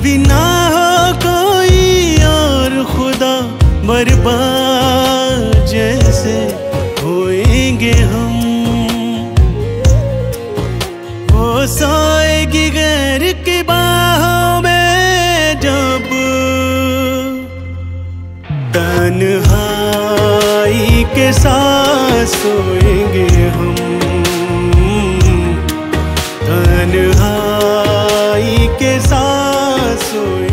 कभी ना हो कोई और खुदा बर्बाद जैसे होएँगे हम। वो सोएगी गैर के बाहों में जब तन्हाई के साथ सोएँगे हम। तन्हाई के साथ soy.